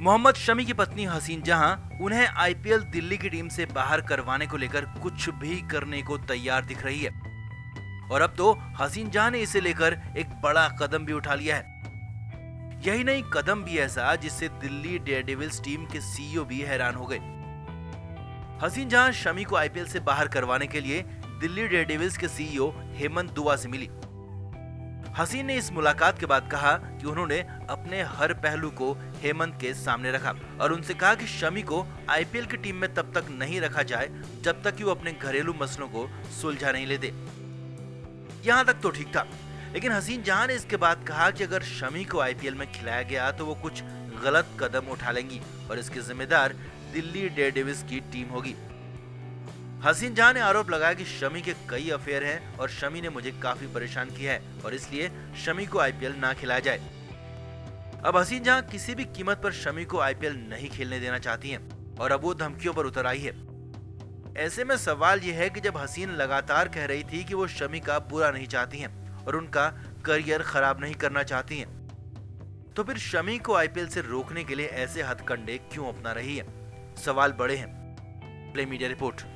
मोहम्मद शमी की पत्नी हसीन जहाँ उन्हें आईपीएल दिल्ली की टीम से बाहर करवाने को लेकर कुछ भी करने को तैयार दिख रही है। और अब तो हसीन जहाँ ने इसे लेकर एक बड़ा कदम भी उठा लिया है। यही नहीं, कदम भी ऐसा जिससे दिल्ली डेयरडेविल्स टीम के सीईओ भी हैरान हो गए। हसीन जहाँ शमी को आईपीएल से बाहर करवाने के लिए दिल्ली डेयरडेविल्स के सीईओ हेमंत दुआ से मिली। हसीन ने इस मुलाकात के बाद कहा कि उन्होंने अपने हर पहलू को हेमंत के सामने रखा और उनसे कहा कि शमी को आईपीएल की टीम में तब तक नहीं रखा जाए जब तक कि वो अपने घरेलू मसलों को सुलझा नहीं लेते। यहाँ तक तो ठीक था, लेकिन हसीन जहाँ ने इसके बाद कहा कि अगर शमी को आईपीएल में खिलाया गया तो वो कुछ गलत कदम उठा लेंगी और इसके जिम्मेदार दिल्ली डेविस की टीम होगी। हसीन जहाँ ने आरोप लगाया कि शमी के कई अफेयर हैं और शमी ने मुझे काफ़ी परेशान किया है और इसलिए शमी को आईपीएल ना खिलाया जाए। अब हसीन जहाँ किसी भी कीमत पर शमी को आईपीएल नहीं खेलने देना चाहती हैं और अब वो धमकियों पर उतर आई है। ऐसे में सवाल यह है कि जब हसीन लगातार कह रही थी कि वो शमी का बुरा नहीं चाहती हैं और उनका करियर खराब नहीं करना चाहती हैं तो फिर शमी को आईपीएल से रोकने के लिए ऐसे हथकंडे क्यों अपना रही है? सवाल बड़े हैं। Play media report.